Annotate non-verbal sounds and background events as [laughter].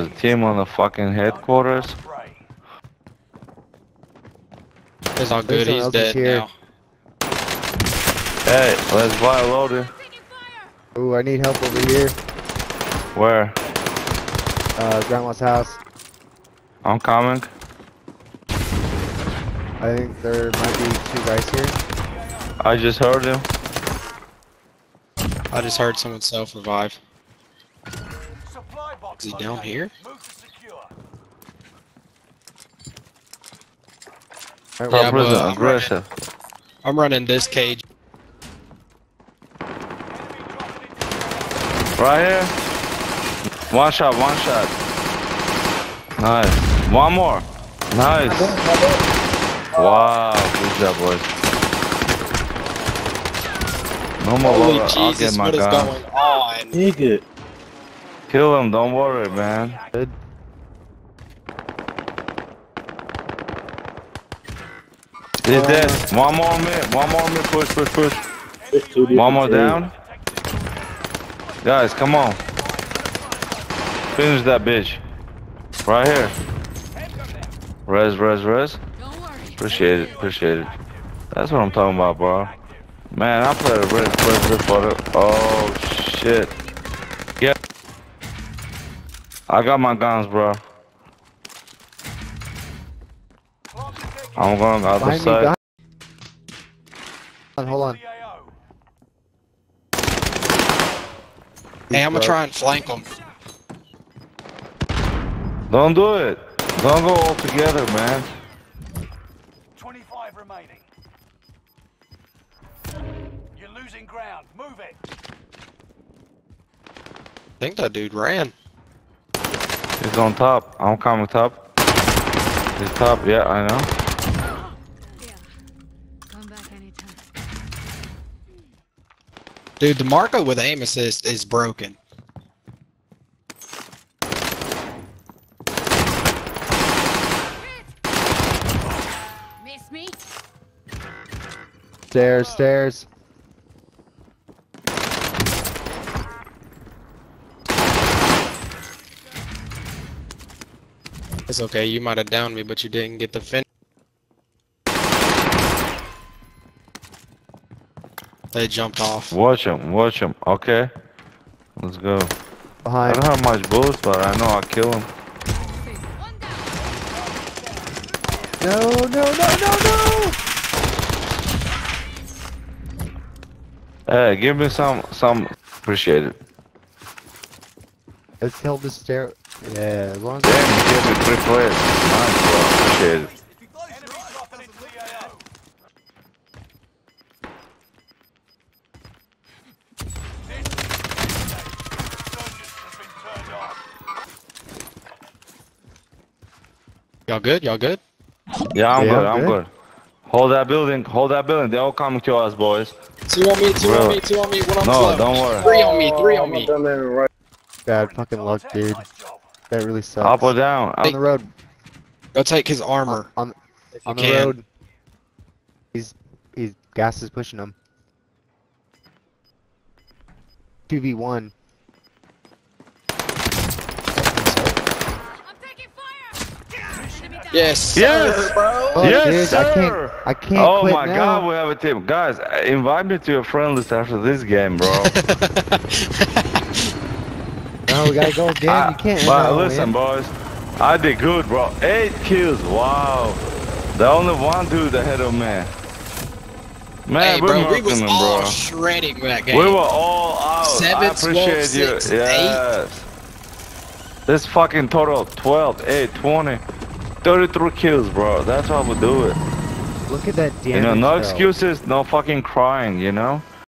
The team on the fucking headquarters. It's all good. someone He's is dead here. now. Hey, let's buy a loader. Ooh, I need help over here. Where? Uh, grandma's house. I'm coming. I think there might be two guys here. I just heard him. I just heard someone self-revive. Is he down here? Right, Yeah, Top but prison, I'm aggressive. I'm running this cage. Right here. One shot, one shot. Nice. One more. Nice. Wow, good job, boys. No more Holy loader. I'll Jesus, get my what is gun. going on? Nigga. Kill him, don't worry, man. Good. He's dead. One more minute, one more minute, push, push, push. One more down. Guys, come on. Finish that bitch. Right here. Res, res, res. Appreciate it, appreciate it. That's what I'm talking about, bro. Man, I played a red red for the. Oh shit. Yeah. I got my guns, bro. I'm going other Behind side. Hold on, hold on. Hey, I'm gonna try and flank them. Don't do it. Don't go all together, man. 25 remaining. You're losing ground. Move it. I think that dude ran. He's on top. I'm coming top. He's top, yeah, I know. Yeah. Come back anytime. Dude, the Marco with aim assist is broken. Miss me? stairs, stairs. It's okay, you might have downed me, but you didn't get the fin. They jumped off. Watch him, watch him. Okay. Let's go. Behind. I don't have much bullets, but I know I'll kill him. One. No, no, no, no, no! Hey, give me some, some. Appreciate it. Let's hold the stair. Yeah, as long as. Damn, you gave me three players. Nice, bro. Appreciate it. Enemy dropping into the AO. Insurgents has been turned off. Y'all good? Y'all good? Yeah, I'm Yeah, good. I'm I'm good. good. Hold that building. Hold that building. They're all coming to us, boys. Two on me, two on me, two on me, one on No, float. don't worry. Three on me, three on me. Bad fucking luck, dude. Nice job. That really sucks. Up or down? On the road. Go take his armor. On, if you on the can. road. He's he's gas is pushing him. Two v one. I'm taking fire! Enemy down. Yes. Yes! sir, bro. Oh, Yes, dude, I sir! can't. I can't Oh quit my now. god, we have a team. Guys, uh, invite me to your friend list after this game, bro. [laughs] No, we gotta go again. I- you can't. But no, listen, man. boys. I did good, bro. Eight kills. Wow. The only one dude ahead of me. Man, Hey, we're bro, we was them, all bro. shredding that game. We were all out. I Seven, appreciate 12, you. six, eight. This fucking total 12, 8, 20, 33 kills, bro. That's how we do it. Look at that damage. You know, no though. excuses, no fucking crying, you know?